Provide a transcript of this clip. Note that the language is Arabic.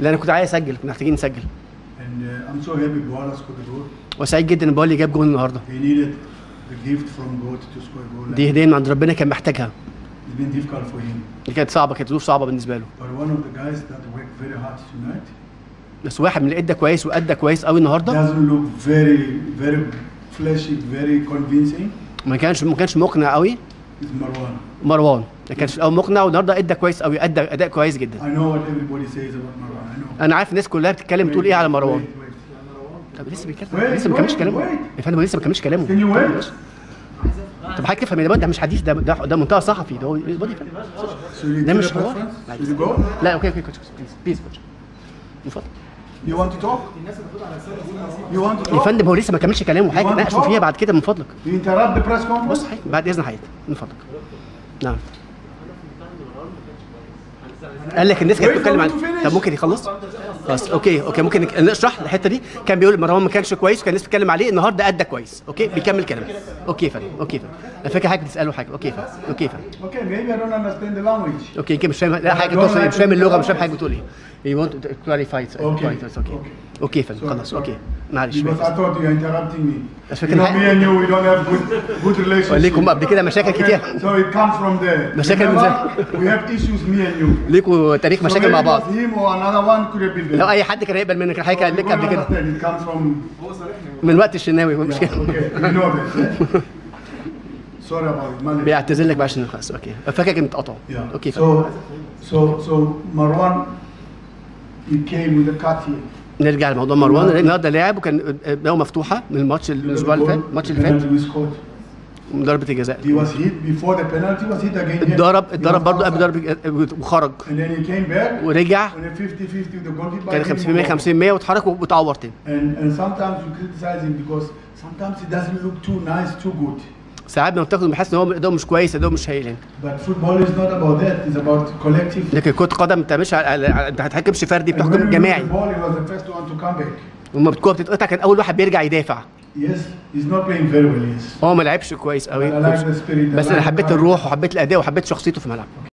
لا أنا كنت عايز أسجل كنا محتاجين نسجل uh. وسعيد جدا إن بولي جاب جول النهارده. دي هدية من عند ربنا كان محتاجها. دي كانت صعبة كانت ظروف صعبة بالنسبة له بس واحد من اللي أدى كويس وأدى كويس قوي النهارده. ما كانش ما كانش مقنع قوي Marwan. مروان ما كانش اول مقنع والنهارده أدى كويس قوي أدى أداء كويس جدا. أنا عارف الناس كلها بتتكلم بتقول إيه على مروان. طب لسه بيتكلم لسه ما كملش كلامه. يا فندم لسه ما كملش كلامه? طب حضرتك تفهم ده مش حديث ده ده, ده منتهى صحفي ده هو ده مش حوار? لا. okay okay coach please please coach من فضلك You want to talk? You want to talk? يا فندم هو لسه ما كملش كلامه حاجة؟ ناقشوا فيها? بعد كده من فضلك. You interrupt the press conference? بص حضرتك بعد إذن حضرتك من فضلك. نعم. قال لك الناس كانت بتتكلم عن. طب ممكن يخلص؟ خلاص okay okay ممكن نشرح الحتة دي. كان بيقول مروان ما كانش كويس وكان الناس بتتكلم عليه النهارده أدى كويس. okay؟ بيكمل كلامه okay يا فندم okay يا فندم. أنا فاكر حاجة بتسأله حاجة. okay يا فندم okay يا فندم. The language. okay يمكن مش فاهم لا حاجة توصل مش فاهم اللغة مش فاهم حاجة بتقول إيه. You want to clarify it Okay. okay okay يا فندم خلاص okay معلش Because I thought you were interrupting me. بس You know, me and you, we don't have good, good relationship. وليكم قبل كده مشاكل كتير Okay, so it comes from there. مشاكل من we have issues, me and you. ليكوا تاريخ مشاكل مع بعض him or another one could have been there. لو اي حد كان هيقبل منك حضرتك قال لك قبل كده It comes from. من وقت الشناوي مش Yeah, كده okay, you know that. Sorry about it, Malik. بيعتذر لك بقى عشان خلاص أوكي فاكر كان اتقطع Yeah. فندم. So, so, so Marwan, نرجع لموضوع مروان. النهارده لعب وكان دماغه مفتوحة من الماتش الأسبوع اللي فات الماتش اللي فات ضربه الجزاء. اتضرب اتضرب برضه قبل outside. ضربه وخرج. ورجع. On a 50-50 with the goalkeeper. كان he 50 moved 50 100 واتحرك واتعور تاني. ساعات ما بتاخد بحس إن هو أداؤه مش كويس أداؤه مش هايل لكن كرة قدم انت مش انت ما هتحكمش فردي بتحكم جماعي. لما الكوره بتتقطع كان أول واحد بيرجع يدافع. هو ما لعبش كويس قوي بس أنا حبيت الروح وحبيت الأداء وحبيت شخصيته في الملعب.